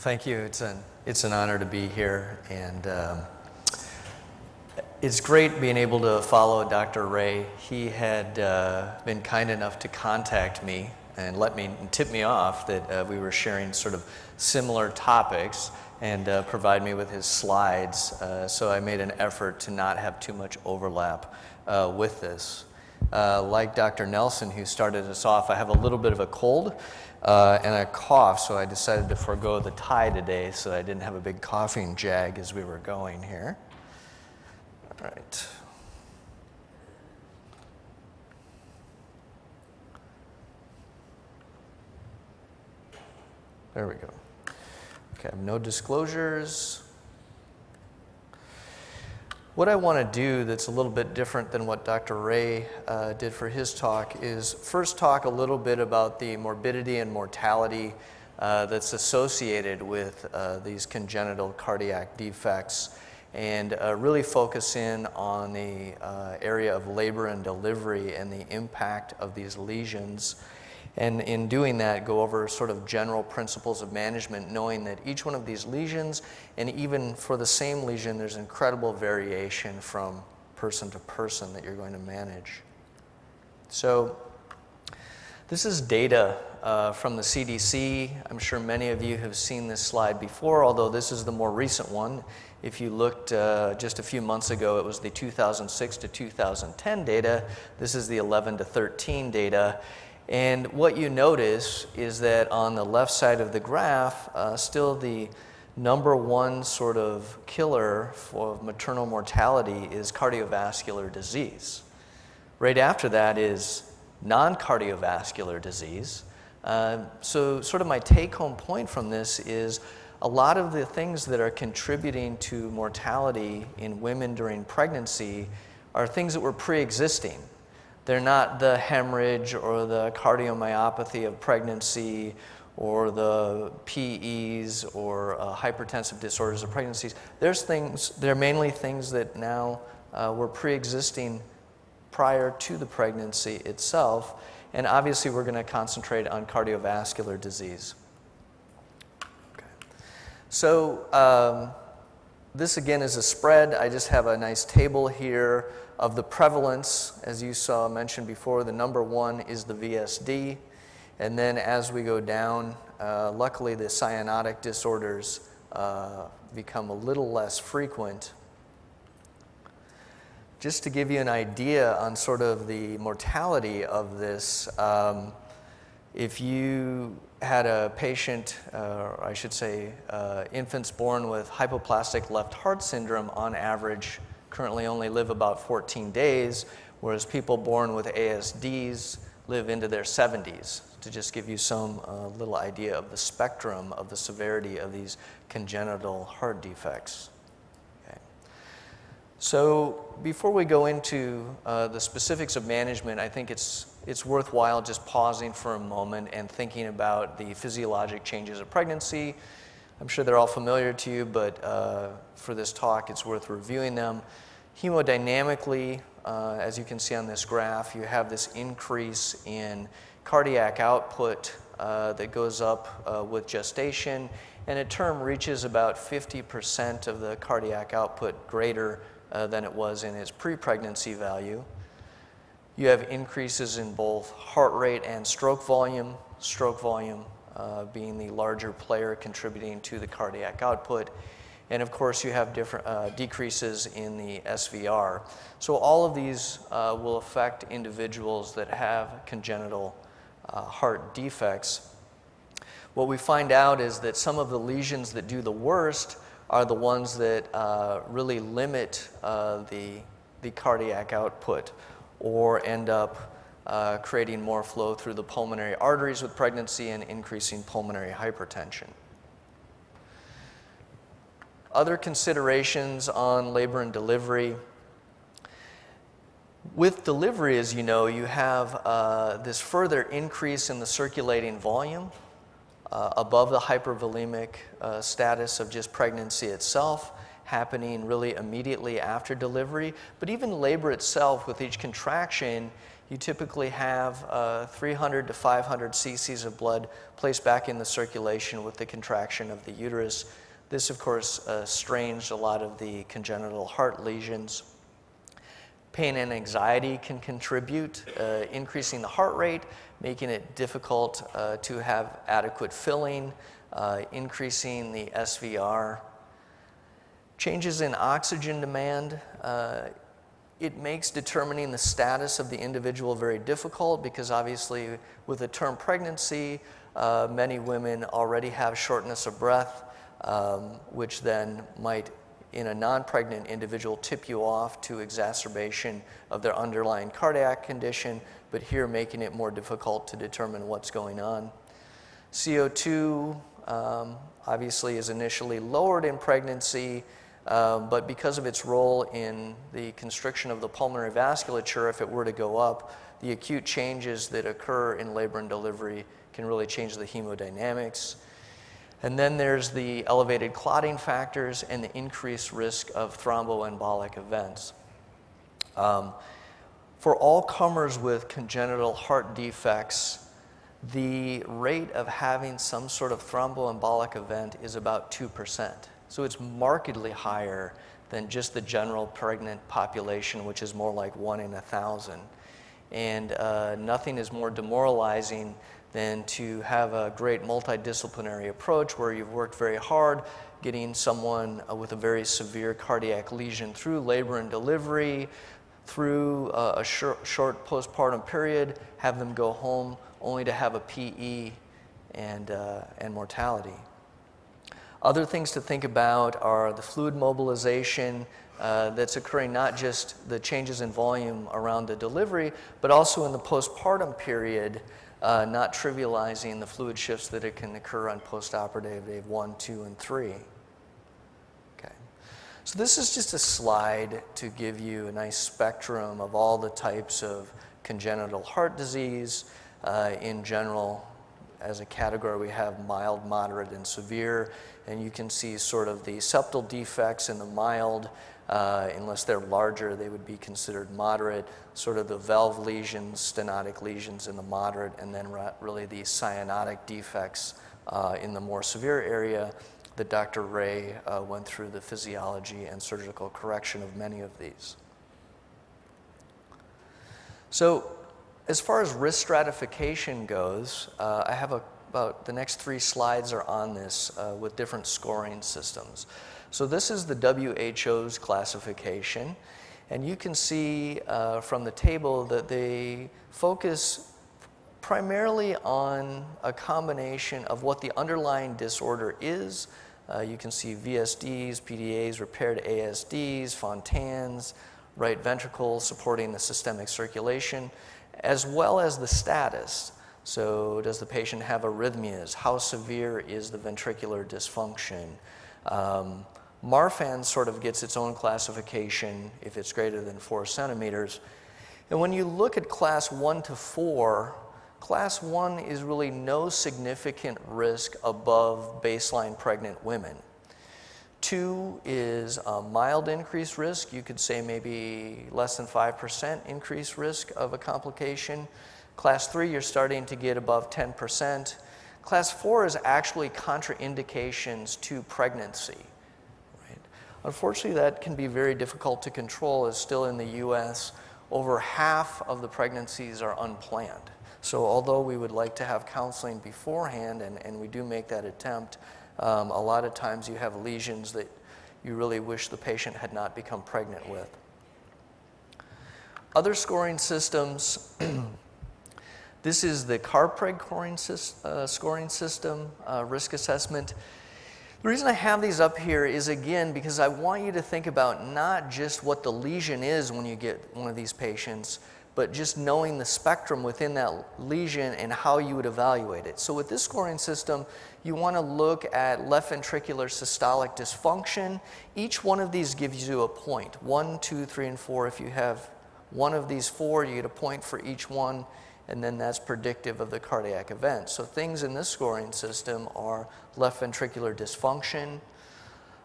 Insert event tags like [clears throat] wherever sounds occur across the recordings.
Well, thank you. It's an, it's an honor to be here. And um, it's great being able to follow Dr. Ray. He had uh, been kind enough to contact me and let me tip me off that uh, we were sharing sort of similar topics and uh, provide me with his slides. Uh, so I made an effort to not have too much overlap uh, with this. Uh, like Dr. Nelson, who started us off, I have a little bit of a cold uh, and I cough, so I decided to forego the tie today so I didn't have a big coughing jag as we were going here. All right. There we go. Okay, I have no disclosures. What I want to do that's a little bit different than what Dr. Ray uh, did for his talk is first talk a little bit about the morbidity and mortality uh, that's associated with uh, these congenital cardiac defects and uh, really focus in on the uh, area of labor and delivery and the impact of these lesions and in doing that, go over sort of general principles of management, knowing that each one of these lesions, and even for the same lesion, there's incredible variation from person to person that you're going to manage. So, this is data uh, from the CDC. I'm sure many of you have seen this slide before, although this is the more recent one. If you looked uh, just a few months ago, it was the 2006 to 2010 data. This is the 11 to 13 data. And what you notice is that on the left side of the graph, uh, still the number one sort of killer for maternal mortality is cardiovascular disease. Right after that is non cardiovascular disease. Uh, so, sort of my take home point from this is a lot of the things that are contributing to mortality in women during pregnancy are things that were pre existing. They're not the hemorrhage or the cardiomyopathy of pregnancy or the PEs or uh, hypertensive disorders of pregnancies. There's things, they're mainly things that now uh, were pre existing prior to the pregnancy itself. And obviously, we're going to concentrate on cardiovascular disease. Okay. So, um, this again is a spread. I just have a nice table here of the prevalence, as you saw mentioned before, the number one is the VSD. And then as we go down, uh, luckily the cyanotic disorders uh, become a little less frequent. Just to give you an idea on sort of the mortality of this, um, if you had a patient, uh, I should say, uh, infants born with hypoplastic left heart syndrome on average currently only live about 14 days, whereas people born with ASDs live into their 70s, to just give you some uh, little idea of the spectrum of the severity of these congenital heart defects. So, before we go into uh, the specifics of management, I think it's, it's worthwhile just pausing for a moment and thinking about the physiologic changes of pregnancy I'm sure they're all familiar to you, but uh, for this talk, it's worth reviewing them. Hemodynamically, uh, as you can see on this graph, you have this increase in cardiac output uh, that goes up uh, with gestation, and a term reaches about 50% of the cardiac output greater uh, than it was in its pre pregnancy value. You have increases in both heart rate and stroke volume. Stroke volume uh, being the larger player contributing to the cardiac output. And of course, you have different uh, decreases in the SVR. So all of these uh, will affect individuals that have congenital uh, heart defects. What we find out is that some of the lesions that do the worst are the ones that uh, really limit uh, the, the cardiac output or end up uh, creating more flow through the pulmonary arteries with pregnancy and increasing pulmonary hypertension. Other considerations on labor and delivery. With delivery, as you know, you have uh, this further increase in the circulating volume uh, above the hypervolemic uh, status of just pregnancy itself happening really immediately after delivery. But even labor itself, with each contraction, you typically have uh, 300 to 500 cc's of blood placed back in the circulation with the contraction of the uterus. This, of course, uh, strains a lot of the congenital heart lesions. Pain and anxiety can contribute, uh, increasing the heart rate, making it difficult uh, to have adequate filling, uh, increasing the SVR. Changes in oxygen demand, uh, it makes determining the status of the individual very difficult because obviously with a term pregnancy, uh, many women already have shortness of breath, um, which then might in a non-pregnant individual tip you off to exacerbation of their underlying cardiac condition, but here making it more difficult to determine what's going on. CO2 um, obviously is initially lowered in pregnancy, um, but because of its role in the constriction of the pulmonary vasculature, if it were to go up, the acute changes that occur in labor and delivery can really change the hemodynamics. And then there's the elevated clotting factors and the increased risk of thromboembolic events. Um, for all comers with congenital heart defects, the rate of having some sort of thromboembolic event is about 2%. So it's markedly higher than just the general pregnant population, which is more like one in a thousand. And uh, nothing is more demoralizing than to have a great multidisciplinary approach where you've worked very hard getting someone uh, with a very severe cardiac lesion through labor and delivery, through uh, a short, short, postpartum period, have them go home only to have a PE and, uh, and mortality. Other things to think about are the fluid mobilization uh, that's occurring not just the changes in volume around the delivery, but also in the postpartum period uh, not trivializing the fluid shifts that it can occur on postoperative day one, two, and three. Okay. So this is just a slide to give you a nice spectrum of all the types of congenital heart disease. Uh, in general, as a category, we have mild, moderate, and severe. And you can see sort of the septal defects in the mild uh, unless they're larger, they would be considered moderate. Sort of the valve lesions, stenotic lesions in the moderate, and then really the cyanotic defects uh, in the more severe area that Dr. Ray uh, went through the physiology and surgical correction of many of these. So, as far as risk stratification goes, uh, I have a, about the next three slides are on this uh, with different scoring systems. So this is the WHO's classification. And you can see uh, from the table that they focus primarily on a combination of what the underlying disorder is. Uh, you can see VSDs, PDAs, repaired ASDs, Fontans, right ventricle supporting the systemic circulation, as well as the status. So, does the patient have arrhythmias? How severe is the ventricular dysfunction? Um, Marfan sort of gets its own classification if it's greater than four centimeters. And when you look at class one to four, class one is really no significant risk above baseline pregnant women. Two is a mild increased risk. You could say maybe less than 5% increased risk of a complication. Class three, you're starting to get above 10%. Class four is actually contraindications to pregnancy. Unfortunately, that can be very difficult to control as still in the US, over half of the pregnancies are unplanned. So although we would like to have counseling beforehand, and, and we do make that attempt, um, a lot of times you have lesions that you really wish the patient had not become pregnant with. Other scoring systems, [clears throat] this is the CARPREG scoring, uh, scoring system, uh, risk assessment. The reason I have these up here is again because I want you to think about not just what the lesion is when you get one of these patients, but just knowing the spectrum within that lesion and how you would evaluate it. So, with this scoring system, you want to look at left ventricular systolic dysfunction. Each one of these gives you a point one, two, three, and four. If you have one of these four, you get a point for each one and then that's predictive of the cardiac event. So things in this scoring system are left ventricular dysfunction,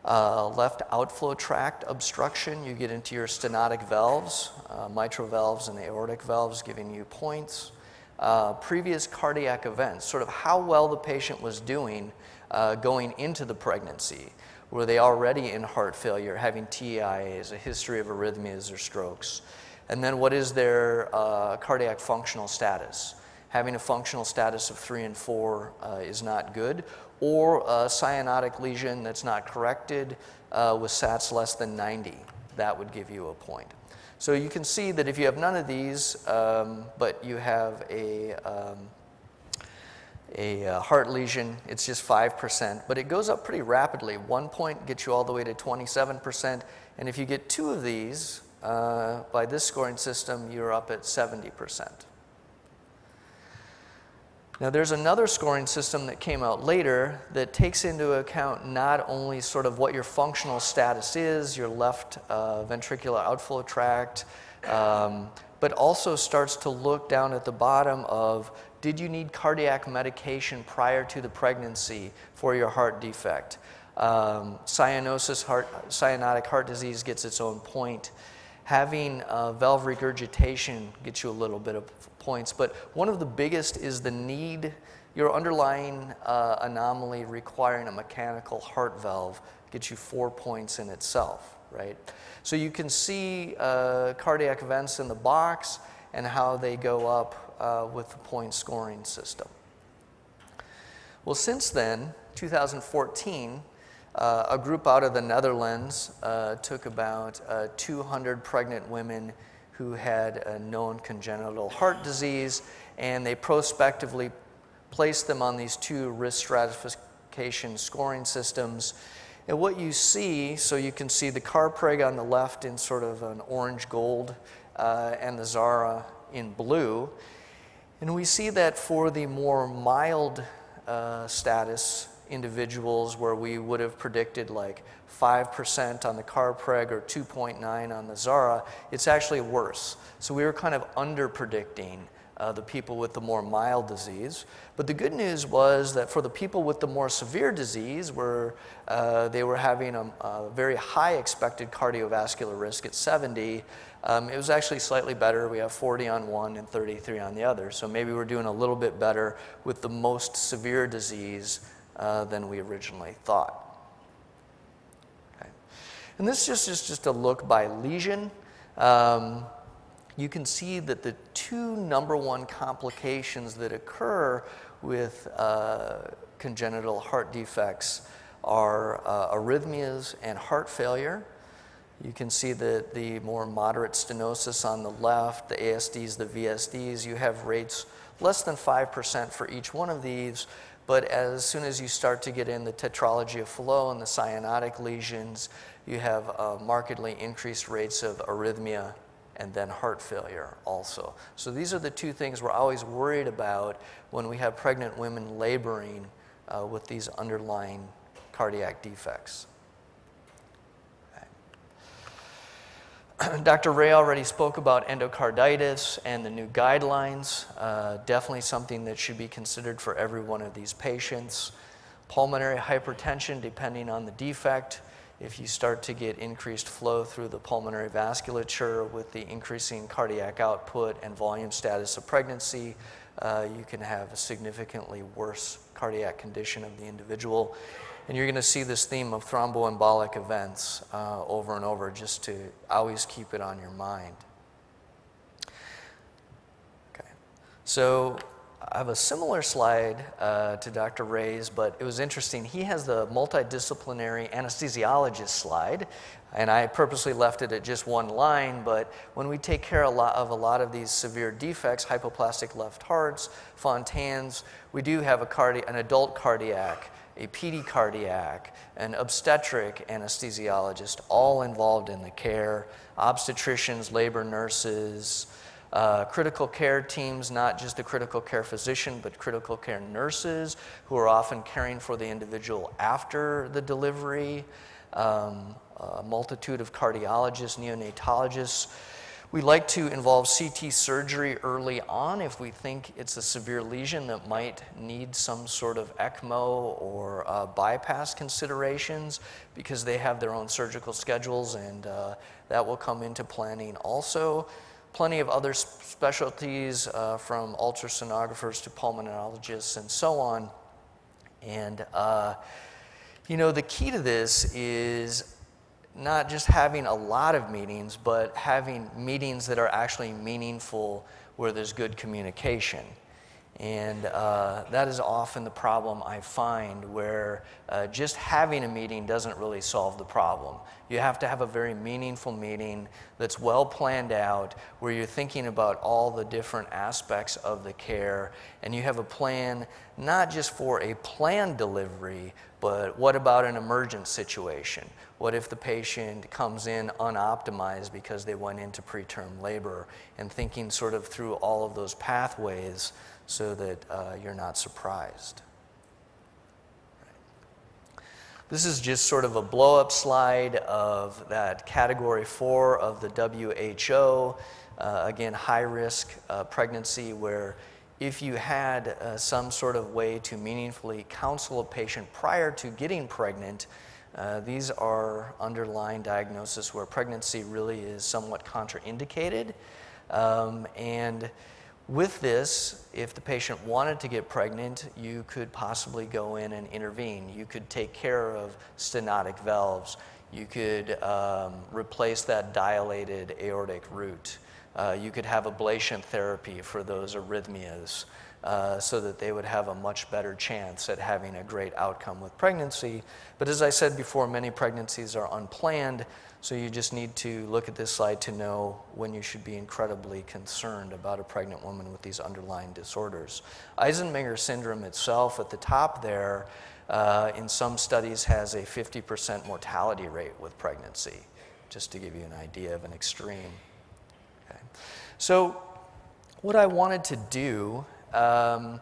Uh, left outflow tract obstruction, you get into your stenotic valves, uh, mitral valves and aortic valves giving you points. Uh, previous cardiac events, sort of how well the patient was doing uh, going into the pregnancy. Were they already in heart failure, having TIAs, a history of arrhythmias or strokes? And then what is their uh, cardiac functional status? Having a functional status of three and four uh, is not good or a cyanotic lesion that's not corrected uh, with SATs less than 90. That would give you a point. So you can see that if you have none of these, um, but you have a, um, a uh, heart lesion, it's just 5%, but it goes up pretty rapidly. One point gets you all the way to 27%, and if you get two of these, uh, by this scoring system, you're up at 70%. Now, there's another scoring system that came out later that takes into account not only sort of what your functional status is, your left uh, ventricular outflow tract, um, but also starts to look down at the bottom of did you need cardiac medication prior to the pregnancy for your heart defect? Um, cyanosis, heart, cyanotic heart disease gets its own point. Having uh, valve regurgitation gets you a little bit of points, but one of the biggest is the need, your underlying uh, anomaly requiring a mechanical heart valve gets you four points in itself, right? So you can see uh, cardiac events in the box and how they go up uh, with the point scoring system. Well, since then, 2014, uh, a group out of the Netherlands uh, took about uh, 200 pregnant women who had a known congenital heart disease, and they prospectively placed them on these two risk stratification scoring systems. And what you see, so you can see the CarPreg on the left in sort of an orange gold uh, and the ZAHARA in blue. And we see that for the more mild uh, status individuals where we would have predicted like 5% on the CarPreg or 2.9 on the ZAHARA, it's actually worse. So we were kind of under predicting uh, the people with the more mild disease. But the good news was that for the people with the more severe disease, where uh, they were having a, a, very high expected cardiovascular risk at 70, um, it was actually slightly better. We have 40 on one and 33 on the other. So maybe we're doing a little bit better with the most severe disease uh, than we originally thought. And this just is just a look by lesion. Um, you can see that the two number one complications that occur with uh, congenital heart defects are uh, arrhythmias and heart failure. You can see that the more moderate stenosis on the left, the ASDs, the VSDs, you have rates less than 5% for each one of these, but as soon as you start to get in the tetralogy of Fallot and the cyanotic lesions, you have uh, markedly increased rates of arrhythmia and then heart failure also. So these are the two things we're always worried about when we have pregnant women laboring uh, with these underlying cardiac defects. [clears throat] Dr. Ray already spoke about endocarditis and the new guidelines. Uh, definitely something that should be considered for every one of these patients. Pulmonary hypertension, depending on the defect. If you start to get increased flow through the pulmonary vasculature with the increasing cardiac output and volume status of pregnancy, uh, you can have a significantly worse cardiac condition of the individual. And you're going to see this theme of thromboembolic events uh, over and over just to always keep it on your mind. Okay. So I have a similar slide uh, to Dr. Ray's, but it was interesting. He has the multidisciplinary anesthesiologist slide, and I purposely left it at just one line. But when we take care of a lot of these severe defects, hypoplastic left hearts, Fontans, we do have a cardi- an adult cardiac a PD cardiac, an obstetric anesthesiologist, all involved in the care, obstetricians, labor nurses, uh, critical care teams, not just the critical care physician, but critical care nurses who are often caring for the individual after the delivery, um, a multitude of cardiologists, neonatologists. We like to involve CT surgery early on if we think it's a severe lesion that might need some sort of ECMO or uh, bypass considerations because they have their own surgical schedules and uh, that will come into planning also. Plenty of other specialties uh, from ultrasonographers to pulmonologists and so on. And, uh, you know, the key to this is not just having a lot of meetings, but having meetings that are actually meaningful where there's good communication. And uh, that is often the problem I find where uh, just having a meeting doesn't really solve the problem. You have to have a very meaningful meeting that's well planned out where you're thinking about all the different aspects of the care and you have a plan not just for a planned delivery, but what about an emergent situation? What if the patient comes in unoptimized because they went into preterm labor? And thinking sort of through all of those pathways so that uh, you're not surprised. This is just sort of a blow up slide of that category four of the WHO. Uh, again, high risk uh, pregnancy, where if you had uh, some sort of way to meaningfully counsel a patient prior to getting pregnant, uh, these are underlying diagnoses where pregnancy really is somewhat contraindicated. Um, and with this, if the patient wanted to get pregnant, you could possibly go in and intervene. You could take care of stenotic valves. You could um, replace that dilated aortic root. Uh, you could have ablation therapy for those arrhythmias uh, so that they would have a much better chance at having a great outcome with pregnancy. But as I said before, many pregnancies are unplanned, so you just need to look at this slide to know when you should be incredibly concerned about a pregnant woman with these underlying disorders. Eisenmenger syndrome itself, at the top there, uh, in some studies has a 50% mortality rate with pregnancy, just to give you an idea of an extreme. Okay. So, what I wanted to do um,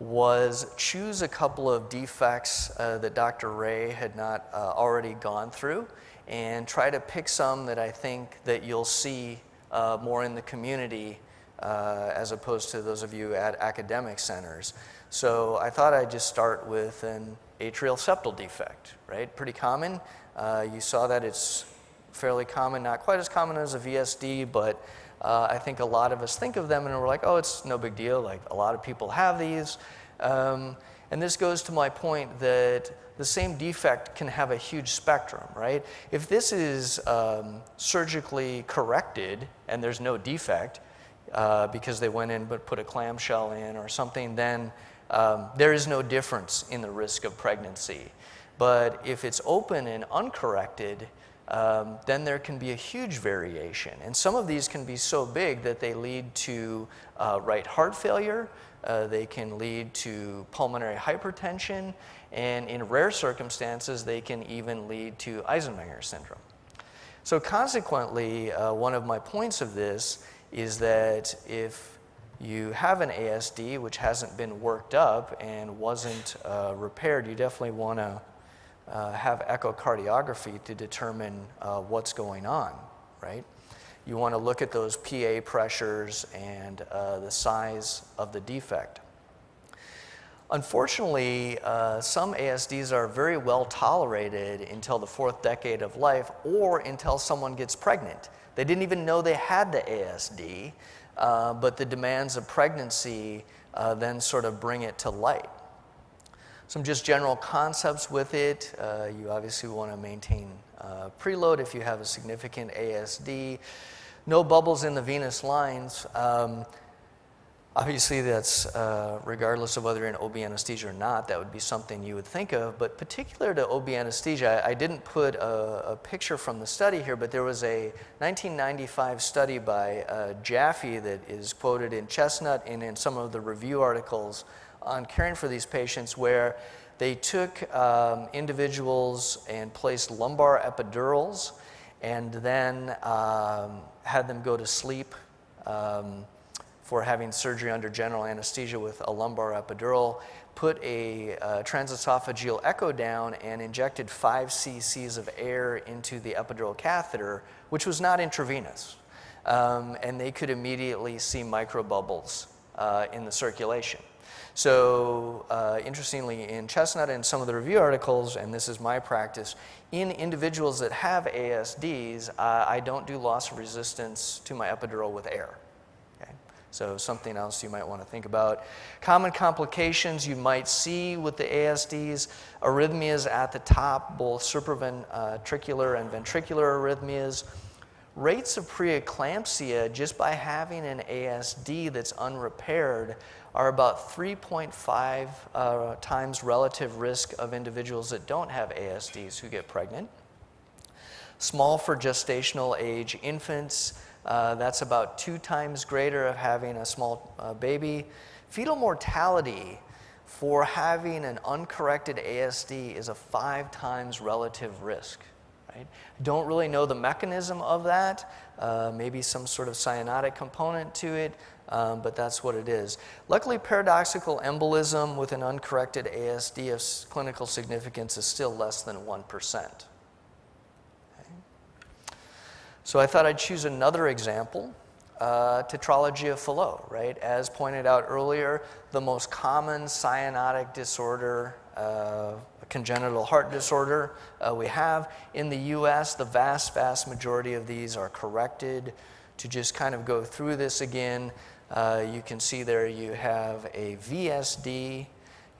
was choose a couple of defects uh, that Dr. Ray had not uh, already gone through and try to pick some that I think that you'll see uh, more in the community uh, as opposed to those of you at academic centers. So I thought I'd just start with an atrial septal defect, right? Pretty common. Uh, you saw that it's fairly common, not quite as common as a VSD, but uh, I think a lot of us think of them and we're like, oh, it's no big deal. Like a lot of people have these. Um, and this goes to my point that the same defect can have a huge spectrum, right? If this is um, surgically corrected and there's no defect uh, because they went in but put a clamshell in or something, then um, there is no difference in the risk of pregnancy. But if it's open and uncorrected, um, then there can be a huge variation. And some of these can be so big that they lead to uh, right heart failure, uh, they can lead to pulmonary hypertension, and in rare circumstances, they can even lead to Eisenmenger syndrome. So, consequently, uh, one of my points of this is that if you have an ASD which hasn't been worked up and wasn't uh, repaired, you definitely want to uh, have echocardiography to determine uh, what's going on, right? You want to look at those PA pressures and uh, the size of the defect. Unfortunately, uh, some ASDs are very well tolerated until the fourth decade of life or until someone gets pregnant. They didn't even know they had the ASD, uh, but the demands of pregnancy uh, then sort of bring it to light. Some just general concepts with it. Uh, you obviously want to maintain uh, preload if you have a significant ASD. No bubbles in the venous lines. Um, Obviously, that's uh, regardless of whether you're in OB anesthesia or not, that would be something you would think of. But particular to OB anesthesia, I, I didn't put a, a, picture from the study here, but there was a 1995 study by uh, Jaffe that is quoted in Chestnut and in some of the review articles on caring for these patients where they took um, individuals and placed lumbar epidurals and then um, had them go to sleep. Um, for having surgery under general anesthesia with a lumbar epidural, put a uh, transesophageal echo down and injected five cc's of air into the epidural catheter, which was not intravenous. um, and they could immediately see microbubbles uh, in the circulation. So, uh, interestingly, in Chestnut and some of the review articles, and this is my practice, in individuals that have ASDs, uh, I don't do loss of resistance to my epidural with air. Okay? So, something else you might want to think about. Common complications you might see with the ASDs arrhythmias at the top, both supraventricular and ventricular arrhythmias. Rates of preeclampsia just by having an ASD that's unrepaired are about 3.5 uh, times relative risk of individuals that don't have ASDs who get pregnant. Small for gestational age infants, uh, that's about two times greater of having a small uh, baby. Fetal mortality for having an uncorrected ASD is a five times relative risk. Right? Don't really know the mechanism of that. Uh, maybe some sort of cyanotic component to it, um, but that's what it is. Luckily, paradoxical embolism with an uncorrected ASD of clinical significance is still less than 1%. Okay. So I thought I'd choose another example. Uh, tetralogy of Fallot, right? As pointed out earlier, the most common cyanotic disorder, uh, congenital heart disorder uh, we have. In the US, the vast, vast majority of these are corrected. To just kind of go through this again, uh, you can see there you have a VSD,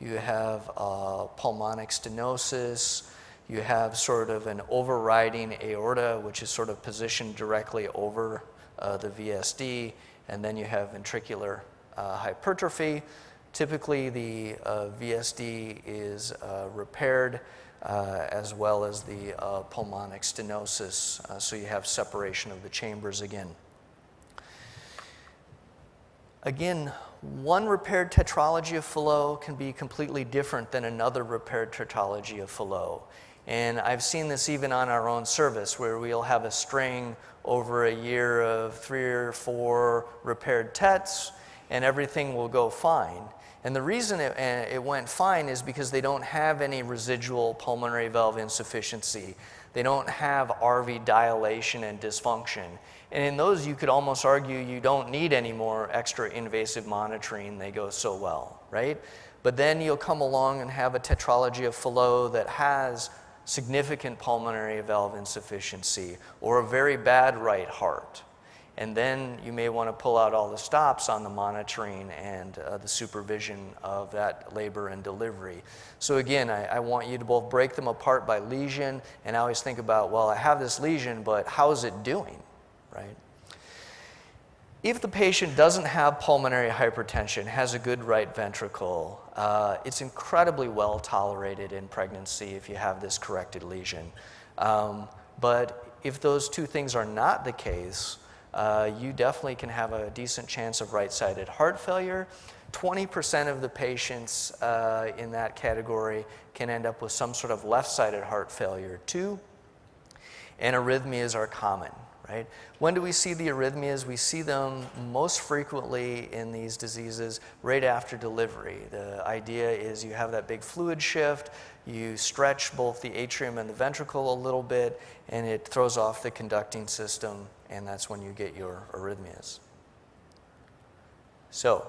you have pulmonic stenosis, you have sort of an overriding aorta, which is sort of positioned directly over uh, the VSD, and then you have ventricular uh, hypertrophy. Typically, the uh, VSD is uh, repaired uh, as well as the pulmonic stenosis, so you have separation of the chambers again. Again, one repaired tetralogy of Fallot can be completely different than another repaired tetralogy of Fallot. And I've seen this even on our own service where we'll have a string over a year of three or four repaired TETs and everything will go fine. And the reason it, eh, it went fine is because they don't have any residual pulmonary valve insufficiency. They don't have RV dilation and dysfunction. And in those, you could almost argue you don't need any more extra invasive monitoring. They go so well, right? But then you'll come along and have a tetralogy of Fallot that has significant pulmonary valve insufficiency or a very bad right heart. And then you may want to pull out all the stops on the monitoring and uh, the supervision of that labor and delivery. So, again, I, I, want you to both break them apart by lesion, and I always think about, well, I have this lesion, but how is it doing, right? If the patient doesn't have pulmonary hypertension, has a good right ventricle, uh, it's incredibly well tolerated in pregnancy if you have this corrected lesion. Um, but if those two things are not the case, uh, you definitely can have a decent chance of right sided heart failure. 20% of the patients uh, in that category can end up with some sort of left sided heart failure too. And arrhythmias are common, right? When do we see the arrhythmias? We see them most frequently in these diseases right after delivery. The idea is you have that big fluid shift, you stretch both the atrium and the ventricle a little bit, and it throws off the conducting system and that's when you get your arrhythmias. So,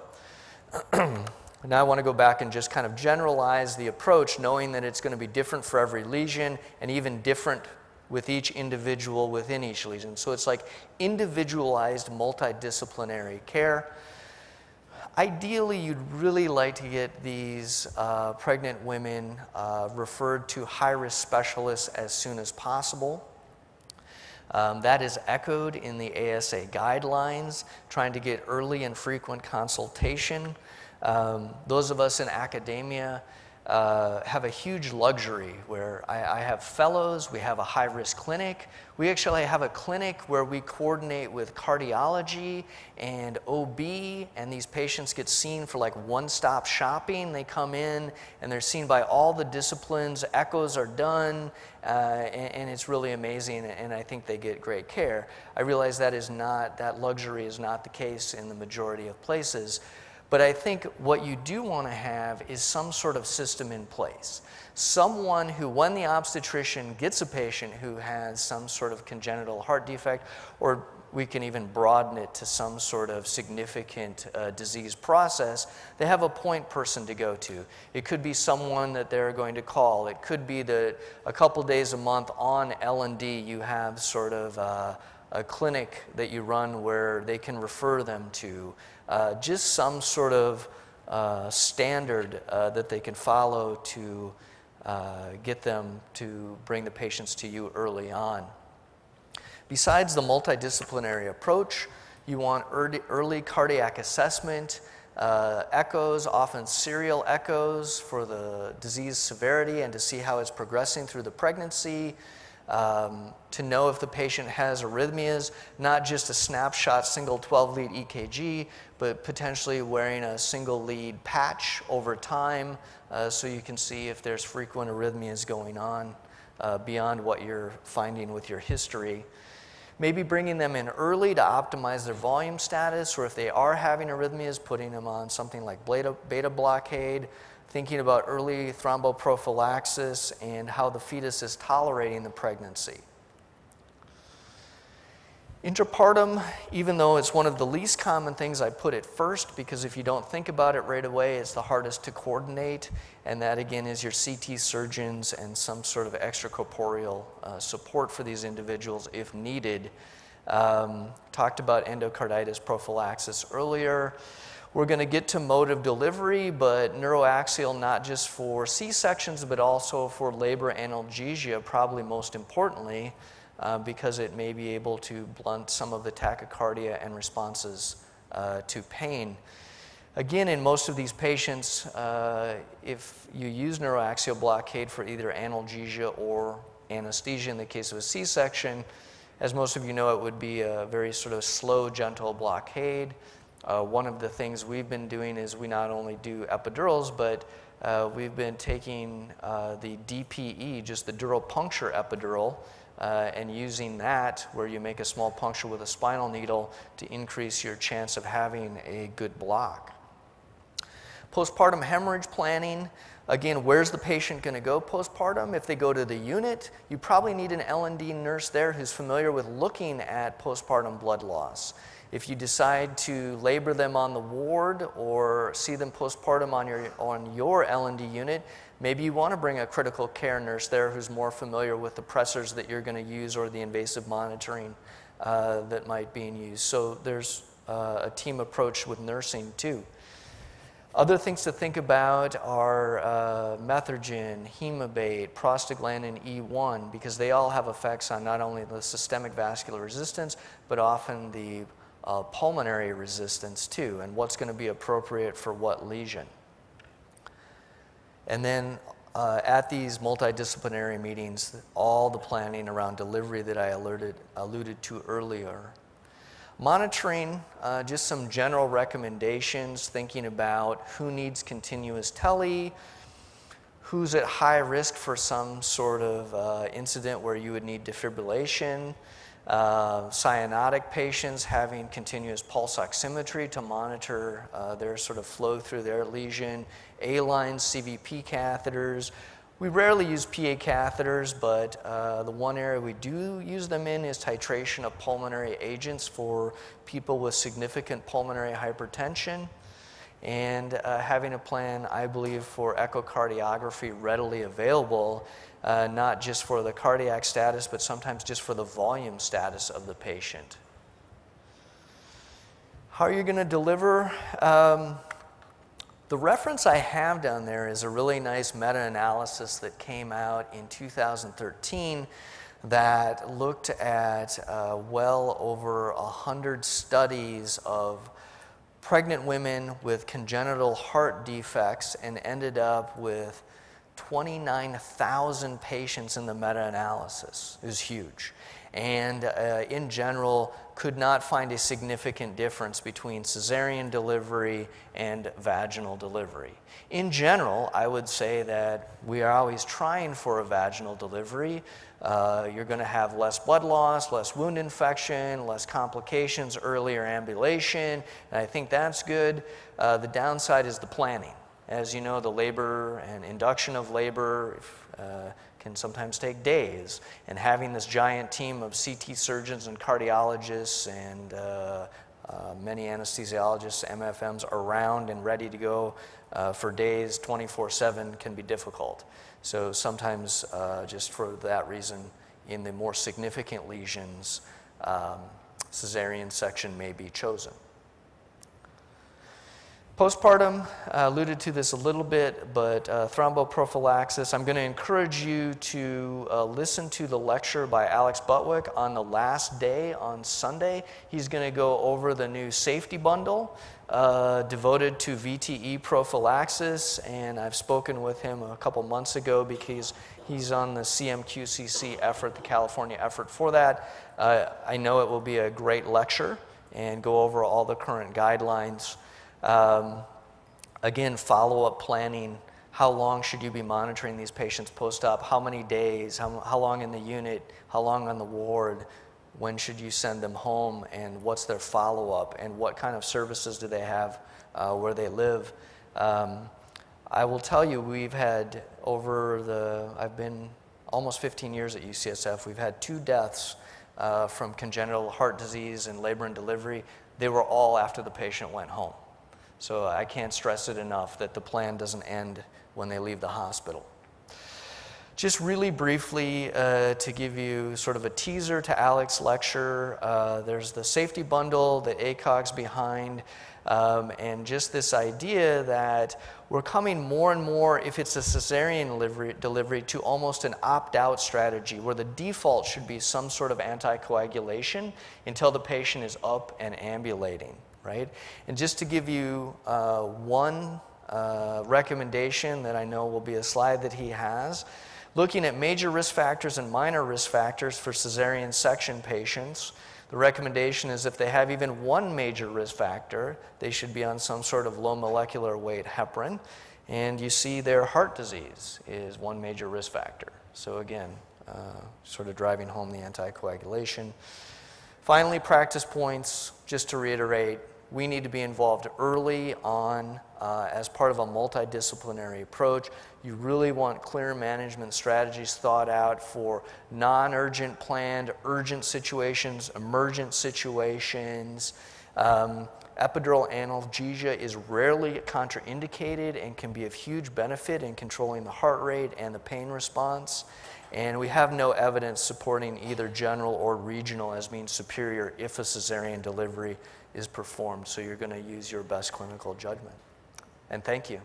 [clears throat] now I want to go back and just kind of generalize the approach, knowing that it's going to be different for every lesion and even different with each individual within each lesion. So it's like individualized multidisciplinary care. Ideally, you'd really like to get these uh, pregnant women uh, referred to high risk specialists as soon as possible. Um, that is echoed in the ASA guidelines, trying to get early and frequent consultation. Um, those of us in academia uh, have a huge luxury where I, I, have fellows, we have a high risk clinic. We actually have a clinic where we coordinate with cardiology and OB, and these patients get seen for like one stop shopping. They come in and they're seen by all the disciplines, echoes are done, uh, and, and, it's really amazing, and I think they get great care. I realize that is not, that luxury is not the case in the majority of places. But I think what you do want to have is some sort of system in place. Someone who, when the obstetrician gets a patient who has some sort of congenital heart defect, or we can even broaden it to some sort of significant uh, disease process, they have a point person to go to. It could be someone that they're going to call. It could be that a couple days a month on L&D you have sort of uh, a clinic that you run where they can refer them to. Uh, just some sort of uh, standard uh, that they can follow to uh, get them to bring the patients to you early on. Besides the multidisciplinary approach, you want early, early cardiac assessment, uh, echoes, often serial echoes for the disease severity and to see how it's progressing through the pregnancy, um, to know if the patient has arrhythmias, not just a snapshot single 12 lead EKG, but potentially wearing a single lead patch over time uh, so you can see if there's frequent arrhythmias going on uh, beyond what you're finding with your history. Maybe bringing them in early to optimize their volume status, or if they are having arrhythmias, putting them on something like beta, beta blockade, thinking about early thromboprophylaxis and how the fetus is tolerating the pregnancy. Intrapartum, even though it's one of the least common things, I put it first because if you don't think about it right away, it's the hardest to coordinate. And that again is your CT surgeons and some sort of extracorporeal uh, support for these individuals if needed. Um, talked about endocarditis prophylaxis earlier. We're going to get to mode of delivery, but neuroaxial not just for C sections, but also for labor analgesia, probably most importantly uh, because it may be able to blunt some of the tachycardia and responses uh, to pain. Again, in most of these patients, uh, if you use neuroaxial blockade for either analgesia or anesthesia in the case of a C section, as most of you know, it would be a very sort of slow, gentle blockade. Uh, one of the things we've been doing is we not only do epidurals, but uh, we've been taking uh, the DPE, just the dural puncture epidural, uh, and using that where you make a small puncture with a spinal needle to increase your chance of having a good block. Postpartum hemorrhage planning. Again, where's the patient going to go postpartum? If they go to the unit, you probably need an L&D nurse there who's familiar with looking at postpartum blood loss. If you decide to labor them on the ward or see them postpartum on your, on your L&D unit, maybe you want to bring a critical care nurse there who's more familiar with the pressors that you're going to use or the invasive monitoring uh, that might be in use. So there's uh, a team approach with nursing too. Other things to think about are uh, methergine, hemabate, prostaglandin E1, because they all have effects on not only the systemic vascular resistance, but often the uh, pulmonary resistance too, and what's going to be appropriate for what lesion. And then uh, at these multidisciplinary meetings, all the planning around delivery that I alerted, alluded to earlier. Monitoring, uh, just some general recommendations, thinking about who needs continuous tele, who's at high risk for some sort of uh, incident where you would need defibrillation, uh, cyanotic patients having continuous pulse oximetry to monitor uh, their sort of flow through their lesion, A-line CVP catheters. We rarely use PA catheters, but uh, the one area we do use them in is titration of pulmonary agents for people with significant pulmonary hypertension. And uh, having a plan, I believe, for echocardiography readily available uh, not just for the cardiac status, but sometimes just for the volume status of the patient. How are you going to deliver? Um, the reference I have down there is a really nice meta analysis that came out in 2013 that looked at uh, well over 100 studies of pregnant women with congenital heart defects and ended up with 29,000 patients in the meta analysis. is huge. And uh, in general, could not find a significant difference between cesarean delivery and vaginal delivery. In general, I would say that we are always trying for a vaginal delivery. Uh, you're going to have less blood loss, less wound infection, less complications, earlier ambulation, and I think that's good. Uh, the downside is the planning. As you know, the labor and induction of labor uh, can sometimes take days. And having this giant team of CT surgeons and cardiologists and uh, uh, many anesthesiologists, MFMs around and ready to go uh, for days 24 7 can be difficult. So sometimes, uh, just for that reason, in the more significant lesions, um, cesarean section may be chosen. Postpartum, uh, alluded to this a little bit, but uh, thromboprophylaxis. I'm going to encourage you to uh, listen to the lecture by Alex Butwick on the last day on Sunday. He's going to go over the new safety bundle uh, devoted to VTE prophylaxis, and I've spoken with him a couple months ago because he's on the CMQCC effort, the California effort for that. Uh, I know it will be a great lecture and go over all the current guidelines. Um, again, follow up planning. How long should you be monitoring these patients post op? How many days? How, how long in the unit? How long on the ward? When should you send them home? And what's their follow up? And what kind of services do they have uh, where they live? Um, I will tell you, we've had over the, I've been almost 15 years at UCSF, we've had two deaths uh, from congenital heart disease and labor and delivery. They were all after the patient went home. So I can't stress it enough that the plan doesn't end when they leave the hospital. Just really briefly uh, to give you sort of a teaser to Alex's lecture, uh, there's the safety bundle that ACOG's behind, um, and just this idea that we're coming more and more, if it's a cesarean delivery, delivery to almost an opt out strategy where the default should be some sort of anticoagulation until the patient is up and ambulating right? And just to give you uh, one uh, recommendation that I know will be a slide that he has, looking at major risk factors and minor risk factors for cesarean section patients. The recommendation is if they have even one major risk factor, they should be on some sort of low molecular weight heparin. And you see their heart disease is one major risk factor. So, again, uh, sort of driving home the anticoagulation. Finally, practice points, just to reiterate, we need to be involved early on uh, as part of a multidisciplinary approach. You really want clear management strategies thought out for non urgent planned, urgent situations, emergent situations. Um, epidural analgesia is rarely contraindicated and can be of huge benefit in controlling the heart rate and the pain response. And we have no evidence supporting either general or regional as being superior if a cesarean delivery is performed. So you're going to use your best clinical judgment. And thank you.